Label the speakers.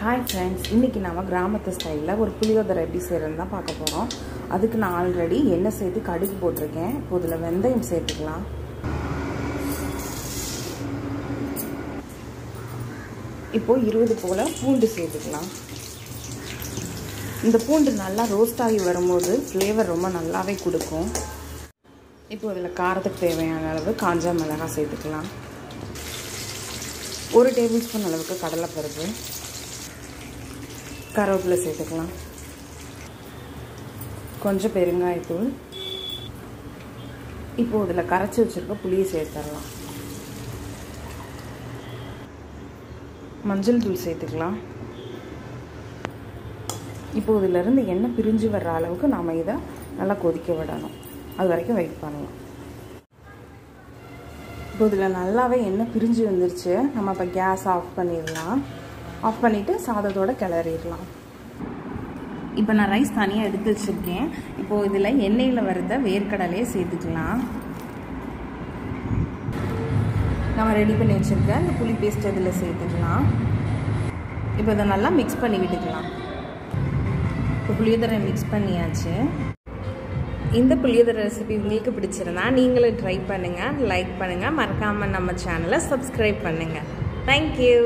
Speaker 1: Hi friends இன்றைக்கி நம்ம கிராமத்து ஸ்டைலில் ஒரு புளியோதரை எப்படி செய்கிறதுன்னு தான் பார்க்க போகிறோம் அதுக்கு நான் ஆல்ரெடி எண்ணெய் சேர்த்து கடுகு போட்டிருக்கேன். இப்போ இதில் வெந்தயம் சேர்த்துக்கலாம். இப்போது இருபது போல் பூண்டு சேர்த்துக்கலாம். இந்த பூண்டு நல்லா ரோஸ்ட் ஆகி வரும்போது ஃப்ளேவர் ரொம்ப நல்லாவே கொடுக்கும். இப்போ இதில் காரத்துக்கு தேவையான அளவு காஞ்ச மிளகாய் சேர்த்துக்கலாம். ஒரு டேபிள் ஸ்பூன் அளவுக்கு கடலைப்பருப்பு. கருவேப்பிலை சேர்த்துக்கலாம். கொஞ்சம் பெருங்காயத்தூள் இப்போது இதில் கரைச்சி வச்சுருக்க புளியை சேர்த்துடலாம். மஞ்சள் தூள் சேர்த்துக்கலாம். இப்போது இதிலிருந்து எண்ணெய் பிரிஞ்சு வர்ற அளவுக்கு நாம் இதை நல்லா கொதிக்க விடணும். அது வரைக்கும் வெயிட் பண்ணலாம். இப்போ இதில் நல்லாவே எண்ணெய் பிரிஞ்சு வந்துருச்சு. நம்ம இப்போ கேஸ் ஆஃப் பண்ணிடலாம். ஆஃப் பண்ணிவிட்டு சாதத்தோடு கிளறிடலாம். இப்போ நான் ரைஸ் தனியாக எடுத்து வச்சுருக்கேன். இப்போது இதில் எண்ணெயில் வறுத்த வேர்க்கடலையே சேர்த்துக்கலாம். நம்ம ரெடி பண்ணி வச்சுருக்க இந்த புளி பேஸ்ட் இதில் சேர்த்துக்கலாம். இப்போ இதை நல்லா மிக்ஸ் பண்ணி விட்டுக்கலாம். இப்போ புளியோதரை மிக்ஸ் பண்ணியாச்சு. இந்த புளியோதரை ரெசிபி உங்களுக்கு பிடிச்சிருந்தா நீங்களும் ட்ரை பண்ணுங்கள் லைக் பண்ணுங்கள் மறக்காமல் நம்ம சேனலை சப்ஸ்கிரைப் பண்ணுங்கள் தேங்க்யூ